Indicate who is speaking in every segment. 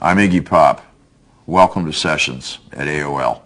Speaker 1: I'm Iggy Pop. Welcome to Sessions at AOL.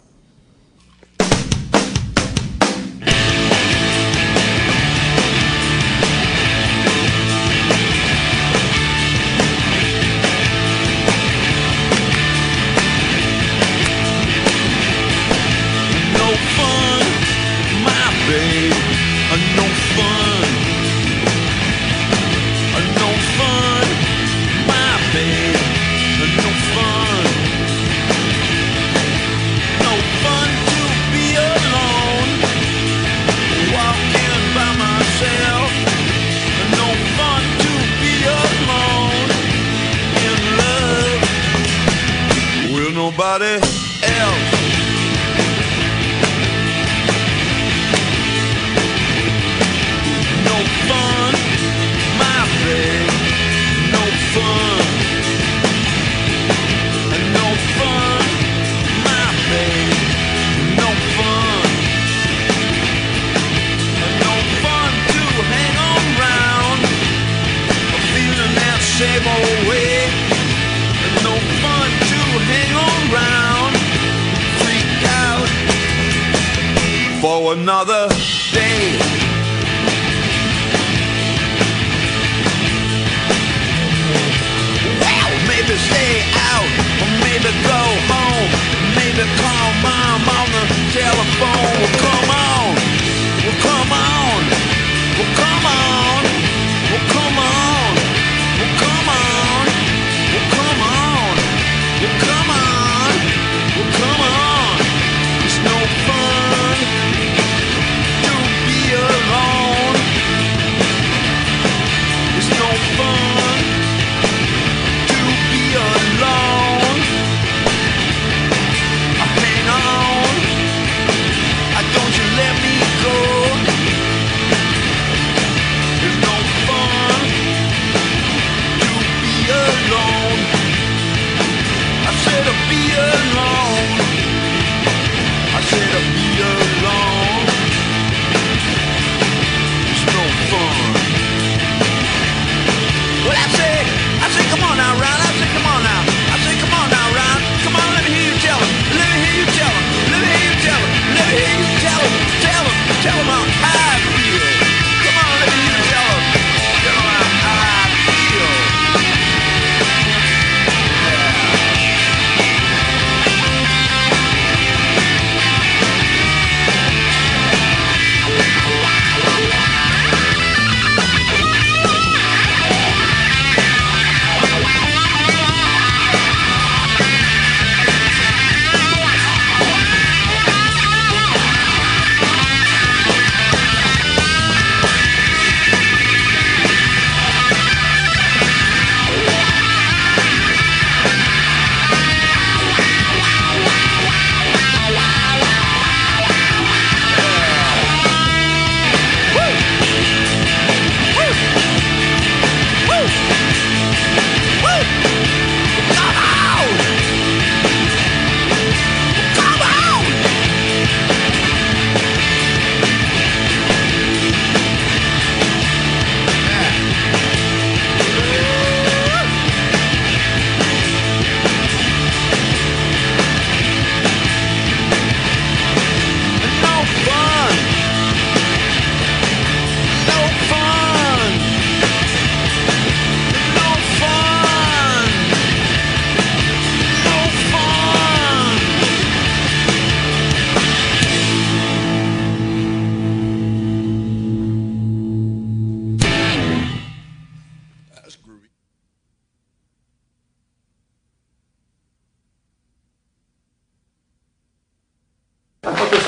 Speaker 2: somebody else. No fun, my friend. No fun. No fun, my friend. No fun. No fun to hang. Feeling that same old way. another day.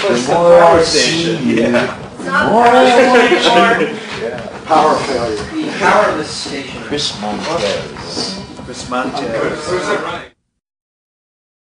Speaker 2: Close the more power station. see Yeah. the more I you.
Speaker 3: Power failure.
Speaker 4: The powerless station.
Speaker 1: Chris Montez.
Speaker 3: Chris Montez. Who's right?